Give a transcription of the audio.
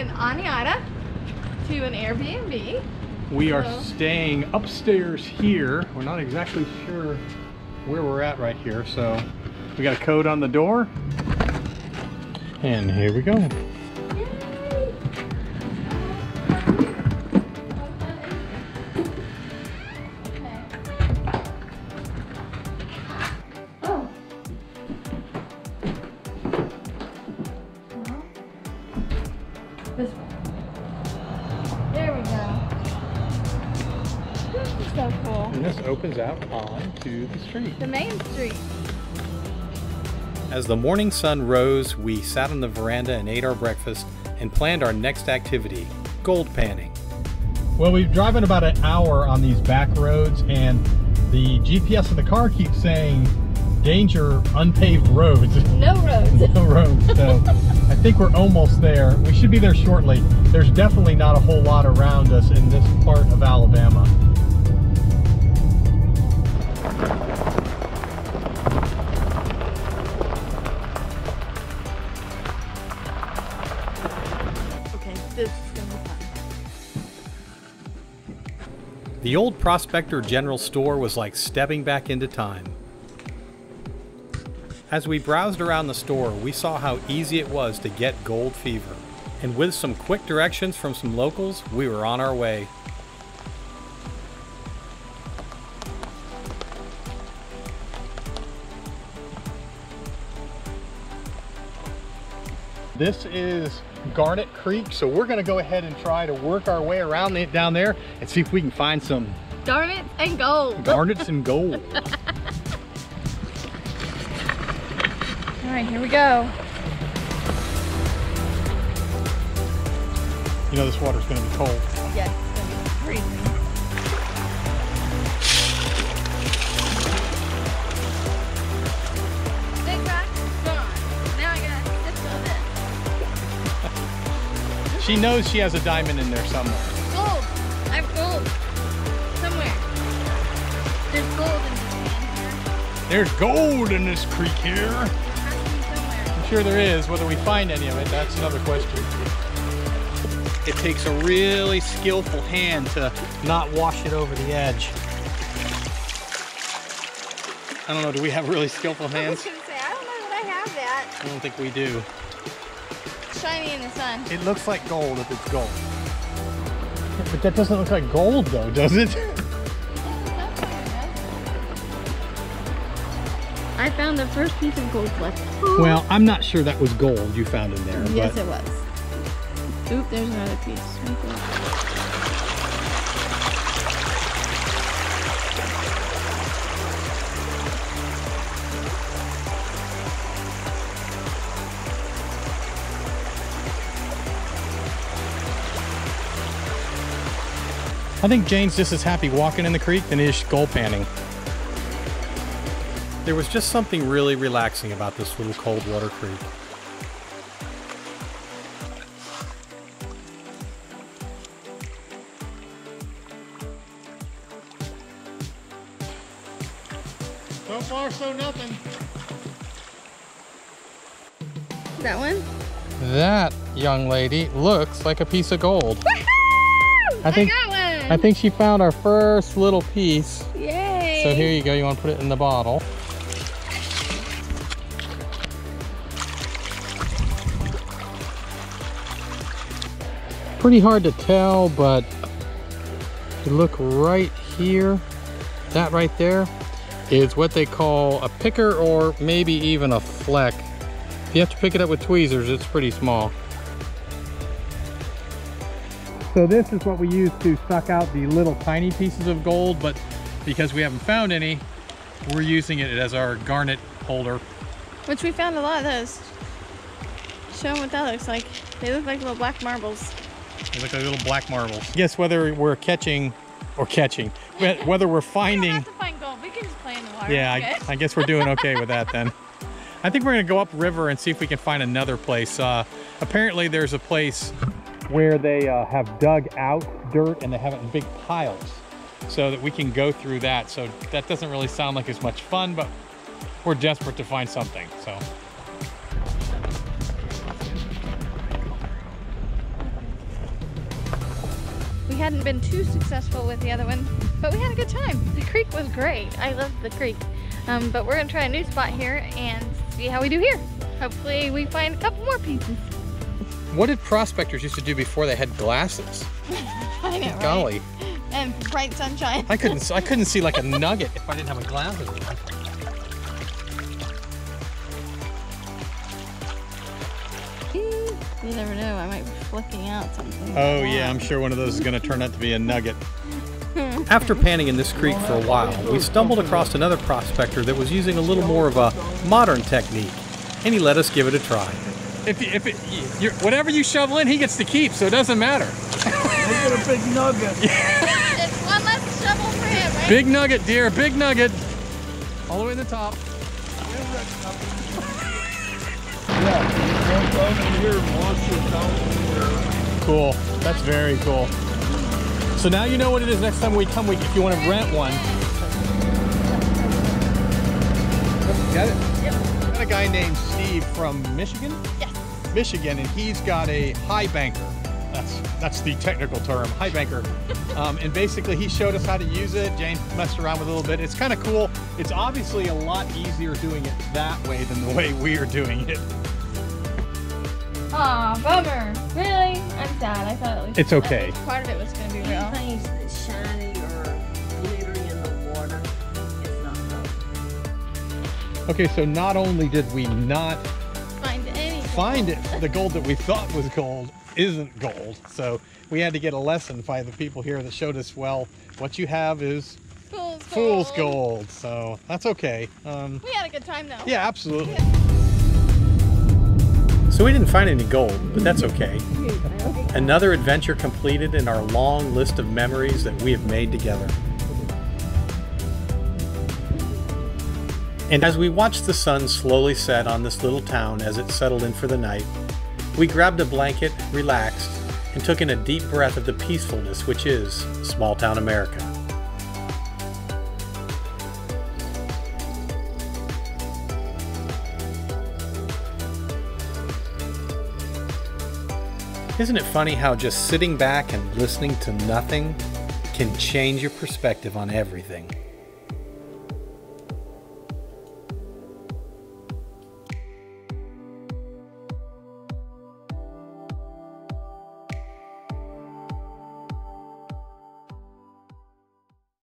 in Oneonta to an Airbnb. We are Hello. staying upstairs here. We're not exactly sure where we're at right here, so we got a code on the door. And here we go. So cool. And this opens out onto the street. The main street. As the morning sun rose, we sat on the veranda and ate our breakfast and planned our next activity, gold panning. Well, we've driven about an hour on these back roads and the GPS of the car keeps saying danger unpaved roads. No roads. no roads. So I think we're almost there. We should be there shortly. There's definitely not a whole lot around us in The old Prospector General Store was like stepping back into time. As we browsed around the store, we saw how easy it was to get gold fever. And with some quick directions from some locals, we were on our way. This is Garnet Creek, so we're gonna go ahead and try to work our way around it down there and see if we can find some Garnets and gold. garnets and gold. All right, here we go. You know this water's gonna be cold. Yes, She knows she has a diamond in there somewhere. Gold. I have gold. Somewhere. There's gold in this here. There's gold in this creek here. There has to be somewhere. I'm sure there is. Whether we find any of it, that's another question. It takes a really skillful hand to not wash it over the edge. I don't know, do we have really skillful hands? I was gonna say, I don't know that I have that. I don't think we do. Shiny in the sun. It looks like gold if it's gold. But that doesn't look like gold though, does it? I found the first piece of gold left. Well, I'm not sure that was gold you found in there. yes, but it was. Oop, there's another piece. I think Jane's just as happy walking in the creek than he is gold panning. There was just something really relaxing about this little cold water creek. So far, so nothing. That one? That young lady looks like a piece of gold. I think I got one! I think she found our first little piece. Yay! So here you go. You want to put it in the bottle. Pretty hard to tell, but if you look right here, that right there is what they call a picker or maybe even a fleck. If you have to pick it up with tweezers, it's pretty small. So this is what we use to suck out the little tiny pieces of gold, but because we haven't found any, we're using it as our garnet holder. Which we found a lot of those. Show them what that looks like. They look like little black marbles. They look like little black marbles. Guess whether we're catching or catching, wh- whether we're We don't finding, have to find gold. We can just play in the water. yeah. I, I guess we're doing okay with that then. I think we're gonna go upriver and see if we can find another place. Uh, apparently there's a place where they uh, have dug out dirt and they have it in big piles so that we can go through that. So that doesn't really sound like as much fun, but we're desperate to find something, so. We hadn't been too successful with the other one, but we had a good time. The creek was great. I loved the creek. Um, but we're gonna try a new spot here and see how we do here. Hopefully we find a couple more pieces. What did prospectors used to do before they had glasses? I know, right? Golly, And bright sunshine. I couldn't I couldn't see like a nugget if I didn't have my glasses on. You never know, I might be flicking out something. Oh yeah, I'm sure one of those is going to turn out to be a nugget. After panning in this creek for a while, we stumbled across another prospector that was using a little more of a modern technique, and he let us give it a try. If you, if it, you're, whatever you shovel in, he gets to keep, so it doesn't matter. Look at a big nugget. It's one less shovel for him, right? Big nugget, dear, big nugget. All the way to the top. Yeah, here and wash Cool. That's very cool. So now you know what it is next time we come. We, if you want to rent one. Got it? Yep. Got a guy named Steve from Michigan. Yes. Michigan, and he's got a high banker. That's that's the technical term, high banker. Um, and basically, he showed us how to use it. Jane messed around with it a little bit. It's kind of cool. It's obviously a lot easier doing it that way than the way we are doing it. Aw, bummer. Really? I'm sad. I thought at least It's okay. at least part of it was gonna be real. Things that's shiny or glittery in the water, it's not gold. Okay, so not only did we not Find any. Find it, the gold that we thought was gold isn't gold. So we had to get a lesson by the people here that showed us, well, what you have is Fool's fool's gold. So that's okay. Um, We had a good time though. yeah, absolutely. So we didn't find any gold, but that's okay. Another adventure completed in our long list of memories that we have made together. And as we watched the sun slowly set on this little town as it settled in for the night, we grabbed a blanket, relaxed, and took in a deep breath of the peacefulness which is small town America. Isn't it funny how just sitting back and listening to nothing can change your perspective on everything?